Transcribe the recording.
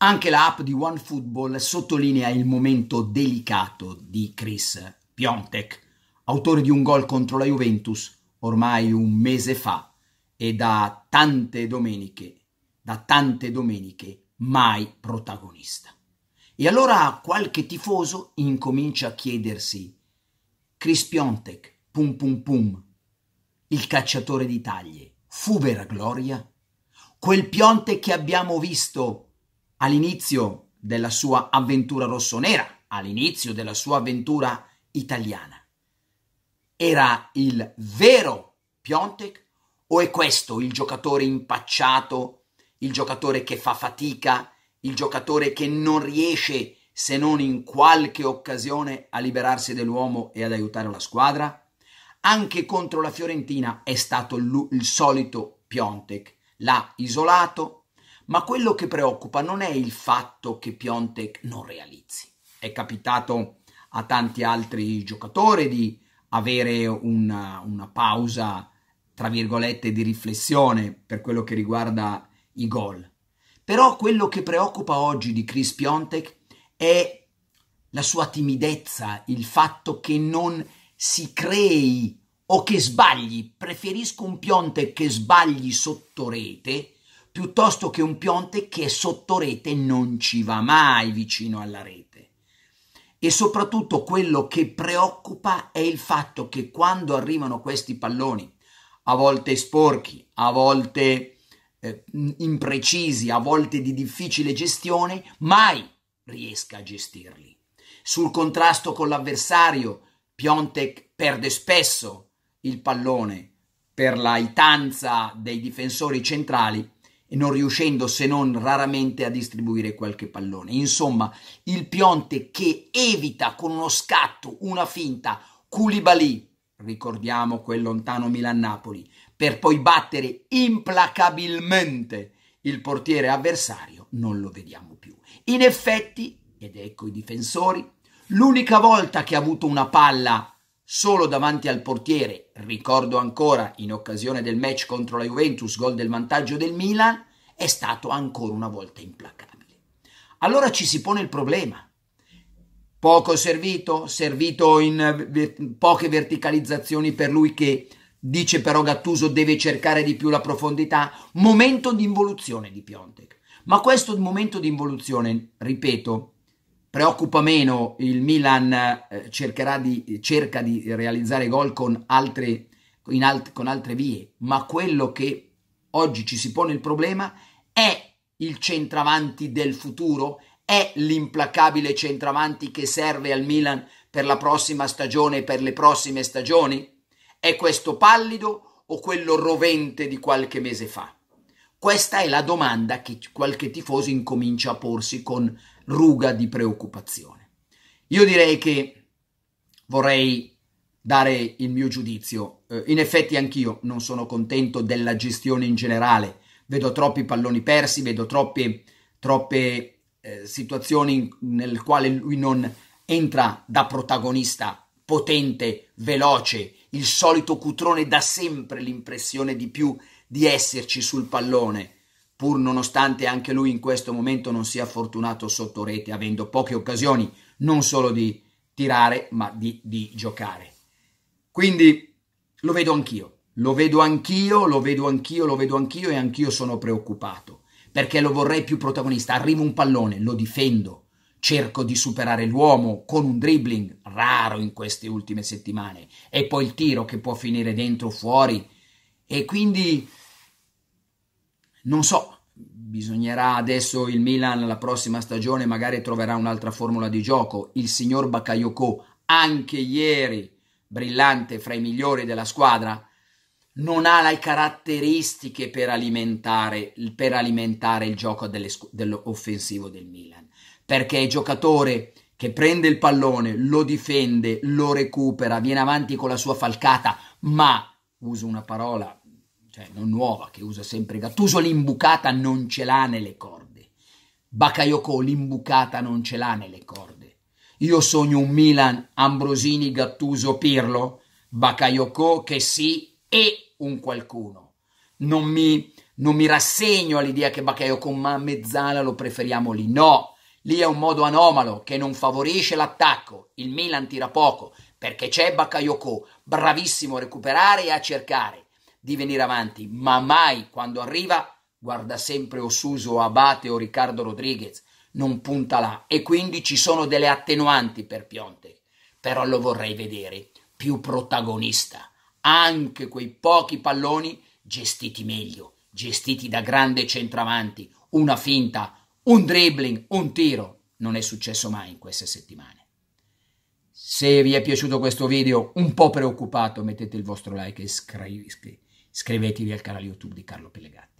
Anche l'app di OneFootball sottolinea il momento delicato di Chris Piontek, autore di un gol contro la Juventus ormai un mese fa e da tante domeniche, da tante domeniche mai protagonista. E allora qualche tifoso incomincia a chiedersi Chris Piontek, pum pum pum, il cacciatore di taglie, fu vera gloria? Quel Piontek che abbiamo visto all'inizio della sua avventura rossonera, all'inizio della sua avventura italiana. Era il vero Piontek o è questo il giocatore impacciato, il giocatore che fa fatica, il giocatore che non riesce se non in qualche occasione a liberarsi dell'uomo e ad aiutare la squadra? Anche contro la Fiorentina è stato il, solito Piontek, l'ha isolato, ma quello che preoccupa non è il fatto che Piontek non realizzi. È capitato a tanti altri giocatori di avere una, una pausa, tra virgolette, di riflessione per quello che riguarda i gol. Però quello che preoccupa oggi di Chris Piontek è la sua timidezza, il fatto che non si crei o che sbagli. Preferisco un Piontek che sbagli sotto rete piuttosto che un Pionte che sotto rete non ci va mai vicino alla rete. E soprattutto quello che preoccupa è il fatto che quando arrivano questi palloni, a volte sporchi, a volte eh, imprecisi, a volte di difficile gestione, mai riesca a gestirli. Sul contrasto con l'avversario, Piontek perde spesso il pallone per la itanza dei difensori centrali non riuscendo se non raramente a distribuire qualche pallone. Insomma, il Pionte che evita con uno scatto, una finta, Koulibaly, ricordiamo quel lontano Milan-Napoli, per poi battere implacabilmente il portiere avversario, non lo vediamo più. In effetti, ed ecco i difensori, l'unica volta che ha avuto una palla solo davanti al portiere, ricordo ancora in occasione del match contro la Juventus, gol del vantaggio del Milan, è stato ancora una volta implacabile. Allora ci si pone il problema. Poco servito, servito in poche verticalizzazioni per lui che dice però Gattuso deve cercare di più la profondità, momento di involuzione di Piontek. Ma questo momento di involuzione, ripeto, preoccupa meno, il Milan eh, di, cerca di realizzare gol con altre, alt, con altre vie, ma quello che oggi ci si pone il problema è il centravanti del futuro, è l'implacabile centravanti che serve al Milan per la prossima stagione e per le prossime stagioni? È questo pallido o quello rovente di qualche mese fa? Questa è la domanda che qualche tifoso incomincia a porsi con ruga di preoccupazione. Io direi che vorrei dare il mio giudizio. Eh, in effetti anch'io non sono contento della gestione in generale. Vedo troppi palloni persi, vedo troppe, troppe eh, situazioni nelle quali lui non entra da protagonista potente, veloce, il solito cutrone dà sempre l'impressione di più di esserci sul pallone, pur nonostante anche lui in questo momento non sia fortunato sotto rete, avendo poche occasioni non solo di tirare, ma di, di giocare. Quindi lo vedo anch'io, lo vedo anch'io, lo vedo anch'io, lo vedo anch'io e anch'io sono preoccupato, perché lo vorrei più protagonista. Arriva un pallone, lo difendo, cerco di superare l'uomo con un dribbling raro in queste ultime settimane e poi il tiro che può finire dentro o fuori e quindi non so, bisognerà adesso il Milan la prossima stagione magari troverà un'altra formula di gioco. Il signor Bakayoko, anche ieri brillante fra i migliori della squadra, non ha le caratteristiche per alimentare, per alimentare il gioco delle, dell'offensivo del Milan, perché è giocatore che prende il pallone, lo difende, lo recupera, viene avanti con la sua falcata, ma uso una parola cioè non nuova, che usa sempre Gattuso, l'imbucata non ce l'ha nelle corde. Bakayoko l'imbucata non ce l'ha nelle corde. Io sogno un Milan, Ambrosini, Gattuso, Pirlo, Bakayoko che sì e un qualcuno. Non mi, Non mi rassegno all'idea che Bakayoko con Mezzala lo preferiamo lì. No, lì è un modo anomalo che non favorisce l'attacco. Il Milan tira poco perché c'è Bakayoko, bravissimo a recuperare e a cercare di venire avanti, ma mai quando arriva guarda sempre Osuso, Abate o Riccardo Rodriguez, non punta là e quindi ci sono delle attenuanti per Pionte, però lo vorrei vedere più protagonista, anche quei pochi palloni gestiti meglio, gestiti da grande centravanti, una finta, un dribbling, un tiro. Non è successo mai in queste settimane. Se vi è piaciuto questo video, un po' preoccupato, mettete il vostro like e iscrivetevi al canale YouTube di Carlo Pellegatti.